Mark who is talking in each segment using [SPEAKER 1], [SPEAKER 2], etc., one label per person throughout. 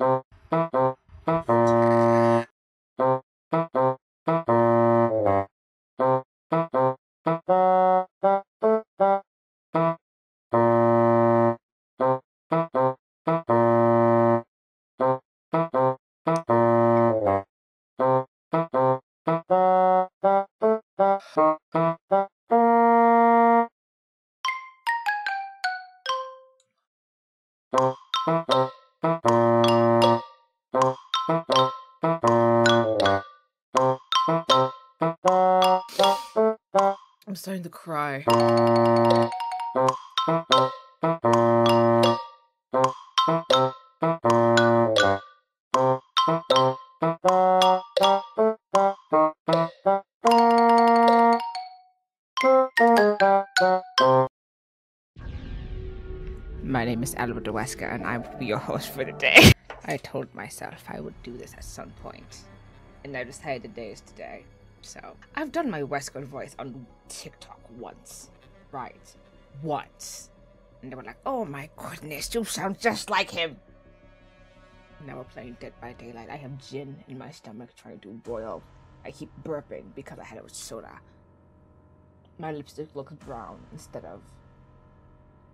[SPEAKER 1] I'm starting to cry. My name is Albert Wesker, and I will be your host for the day. I told myself I would do this at some point, and I decided the day is today. So, I've done my Wesker voice on TikTok once. Right. Once. And they were like, oh my goodness, you sound just like him. Now we're playing Dead by Daylight. I have gin in my stomach trying to boil. I keep burping because I had it with soda. My lipstick looks brown instead of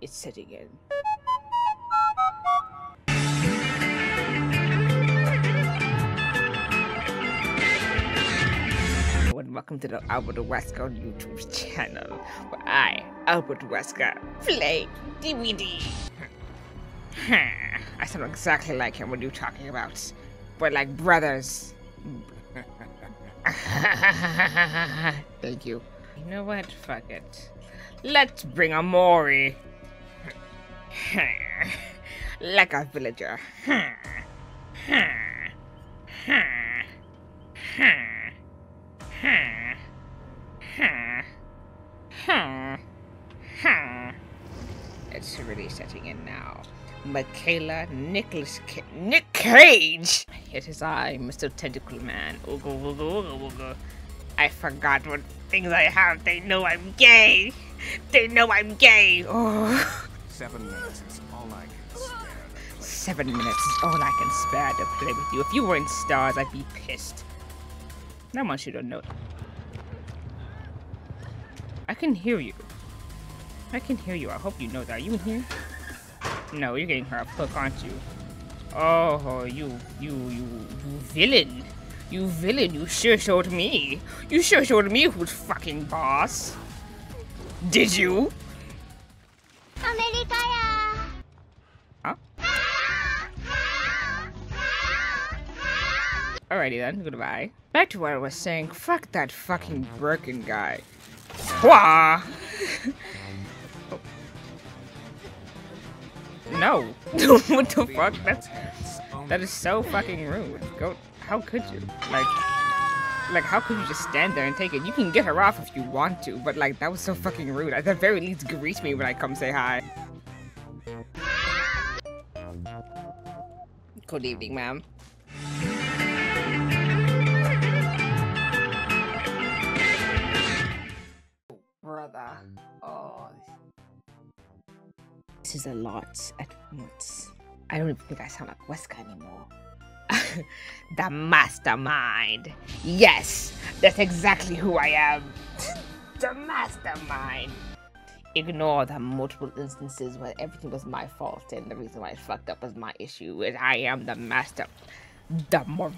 [SPEAKER 1] it's sitting in. And welcome to the Albert Wesker YouTube channel, where I, Albert Wesker, play DBD. I sound exactly like him. What are you talking about? We're like brothers. Thank you. You know what? Fuck it. Let's bring a Mori. like a villager. In now. Mikaela Nicolas Ca Nick Cage! It is I, Mr. Tentacle Man. Ooga. I forgot what things I have. They know I'm gay. They know I'm gay. Oh.
[SPEAKER 2] Seven minutes is all I can spare.
[SPEAKER 1] Seven minutes is all I can spare to play with you. If you weren't stars, I'd be pissed. I want you to know. I can hear you. I can hear you. I hope you know that. Are you in here? No, you're getting her a hook, aren't you? Oh, you, you, you, you villain. You villain, you sure showed me. You sure showed me who's fucking boss. Did you?
[SPEAKER 3] America
[SPEAKER 1] Huh? Alrighty then, goodbye. Back to what I was saying, fuck that fucking Birkin guy. Wah! No. what the fuck? That's that is so fucking rude. Go how could you? Like like how could you just stand there and take it? You can get her off if you want to, but like that was so fucking rude. At the very least greet me when I come say hi. Good evening, ma'am. Brother. Is a lot at once. I don't even think I sound like Wesker anymore. the mastermind. Yes, that's exactly who I am. the mastermind. Ignore the multiple instances where everything was my fault and the reason why I fucked up was my issue. And I am the master. The more,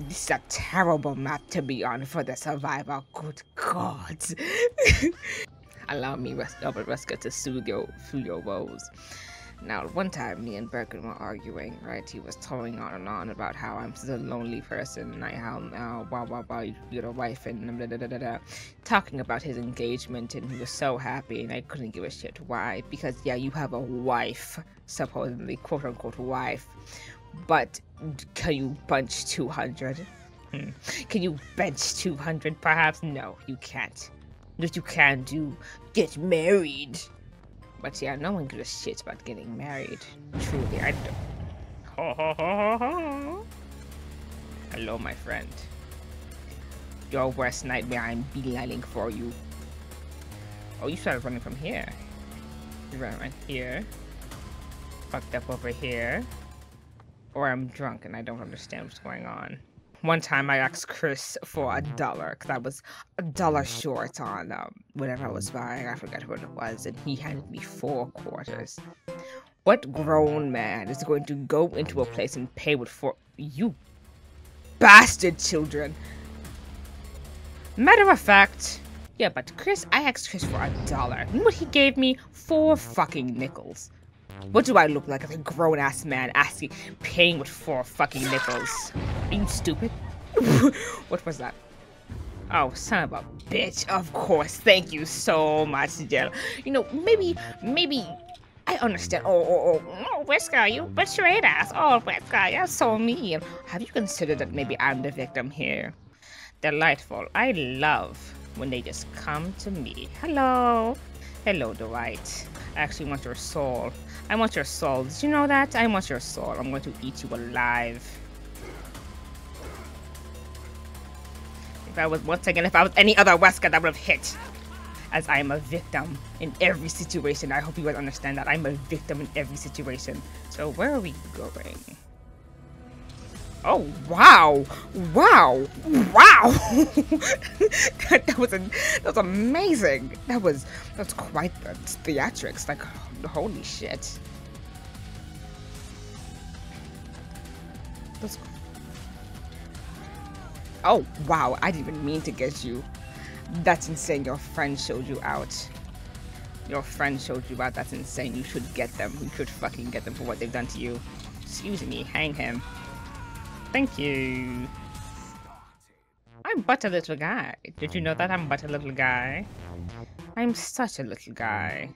[SPEAKER 1] this is a terrible map to be on for the survivor. Good God. Allow me, Albert Wesker, to soothe your, soothe your woes. Now, one time, me and Birkin were arguing, right? He was toing on and on about how I'm such a lonely person, and I how uh, blah blah blah, you a wife, and da, da, da, da, da, talking about his engagement, and he was so happy, and I couldn't give a shit. Why? Because yeah, you have a wife, supposedly quote unquote wife, but can you bunch 200? Hmm. Can you bench 200? Perhaps no, you can't. What you can do, get married. But yeah, no one gives a shit about getting married. Truly, I don't. Hello, my friend. Your worst nightmare, I'm beelining for you. Oh, you started running from here. You ran right here. Fucked up over here. or I'm drunk and I don't understand what's going on. One time I asked Chris for a dollar because I was a dollar short on um, whatever I was buying. I forget what it was, and he handed me four quarters. What grown man is going to go into a place and pay with four? You bastard children. Matter of fact, yeah, but Chris, I asked Chris for a dollar. Know what he gave me? Four fucking nickels. What do I look like as a grown ass man asking, paying with four fucking nickels? Are you stupid? what was that? Oh, son of a bitch. Of course. Thank you so much, Jill. You know, maybe, maybe I understand. Oh, oh, oh, oh, Whisker, you betrayed us. Oh, Whisker, you're so mean. Have you considered that maybe I'm the victim here? Delightful. I love when they just come to me. Hello. Hello, Dwight. I actually want your soul. I want your soul. Did you know that? I want your soul. I'm going to eat you alive. I was, once again, if I was any other Wesker, that would have hit. As I am a victim in every situation. I hope you guys understand that. I'm a victim in every situation. So where are we going? Oh, wow. Wow. Wow. that, that, was a, that was amazing. That was, that was quite the theatrics. Like, holy shit. That's... Oh, wow. I didn't even mean to get you. That's insane. Your friend showed you out. Your friend showed you out. That's insane. You should get them. You should fucking get them for what they've done to you. Excuse me. Hang him. Thank you. I'm but a little guy. Did you know that I'm but a little guy? I'm such a little guy.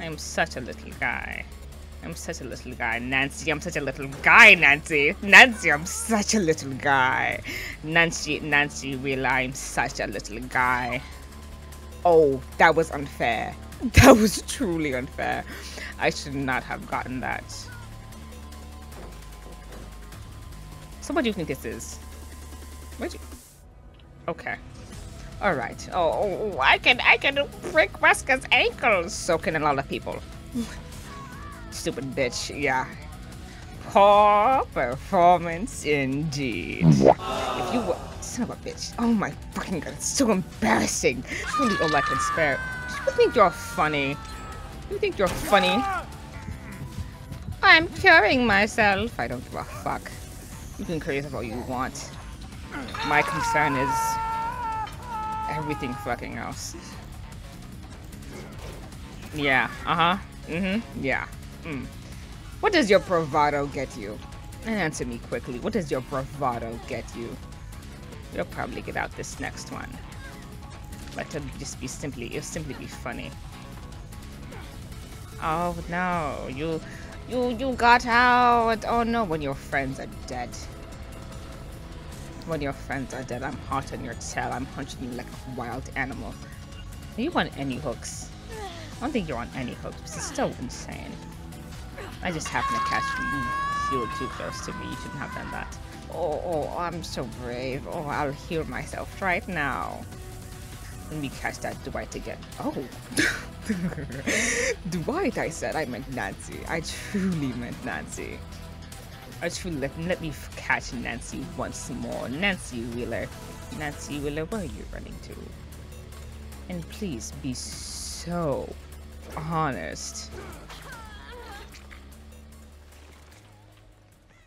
[SPEAKER 1] I'm such a little guy. I'm such a little guy. Nancy, I'm such a little guy, Nancy. Nancy, I'm such a little guy. Nancy, Nancy, real, I'm such a little guy. Oh, that was unfair. That was truly unfair. I should not have gotten that. So what do you think this is? What you... Okay. Alright. Oh, oh, oh, I can I can break Wesker's ankles. So can a lot of people. Stupid bitch, yeah. Poor performance indeed. If you were son of a bitch. Oh my fucking god, it's so embarrassing. It's really all I can spare. You think you're funny? You think you're funny? I'm curing myself. I don't give a fuck. You can cure yourself all you want. My concern is everything fucking else. Yeah, uh-huh. Mm-hmm. Yeah. Mm. What does your bravado get you? And answer me quickly. What does your bravado get you? You'll probably get out this next one. But it'll just be simply, it'll simply be funny. Oh no, you, you, you got out. Oh no, when your friends are dead. When your friends are dead, I'm hot on your tail. I'm hunting you like a wild animal. Are you on any hooks? I don't think you're on any hooks, but it's still insane. I just happened to catch you. You were too close to me. You shouldn't have done that. Oh, oh, I'm so brave. Oh, I'll heal myself right now. Let me catch that Dwight again. Oh. Dwight, I said. I meant Nancy. I truly meant Nancy. I truly let, let me catch Nancy once more. Nancy Wheeler. Nancy Wheeler, where are you running to? And please be so honest.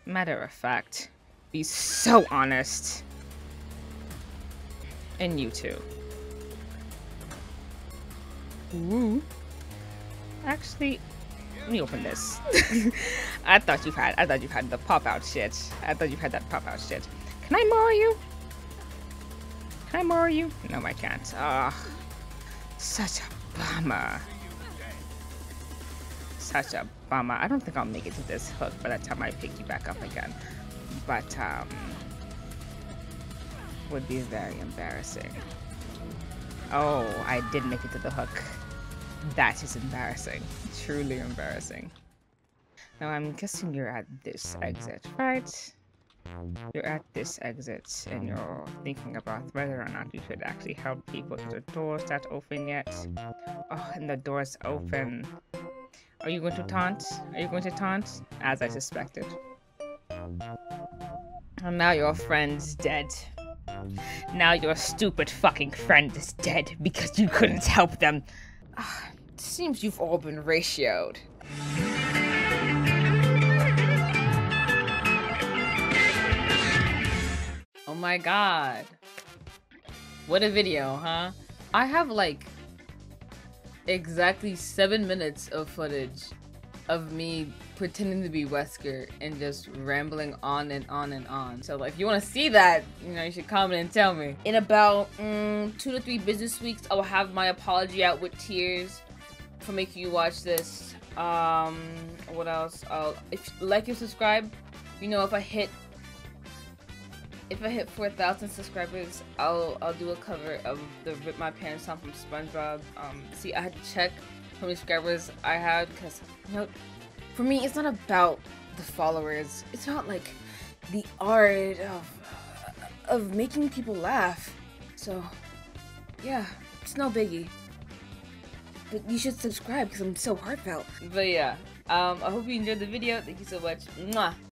[SPEAKER 1] Matter of fact, be so honest. And you too. Ooh. Actually, let me open this. I thought you had I thought you had the pop out shit. I thought you had that pop out shit. Can I Mori you? Can I Mori you? No, I can't. Ah, oh, such a bummer. Such a bummer. I don't think I'll make it to this hook by the time I pick you back up again. But um would be very embarrassing. Oh, I did make it to the hook. That is embarrassing. Truly embarrassing. Now I'm guessing you're at this exit, right? You're at this exit and you're thinking about whether or not you should actually help people. The door's not open yet. Oh, and the door's open. Are you going to taunt? Are you going to taunt? As I suspected. And now your friend's dead. Now your stupid fucking friend is dead because you couldn't help them. Ah, seems you've all been ratioed. Oh my god. What a video, huh? I have like exactly seven minutes of footage of me pretending to be Wesker and just rambling on and on and on. So like, if you want to see that, you know, you should comment and tell me. In about mm, two to three business weeks, I will have my apology out with tears for making you watch this. Um, what else? I'll if like and subscribe. You know, if I hit if I hit 4,000 subscribers, I'll I'll do a cover of the Rip My Pants song from SpongeBob. Um, see, I had to check how many subscribers I had because you know, for me, it's not about the followers. It's not like the art of of making people laugh. So, yeah, it's no biggie. But you should subscribe because I'm so heartfelt. But yeah, um, I hope you enjoyed the video. Thank you so much. Mwah.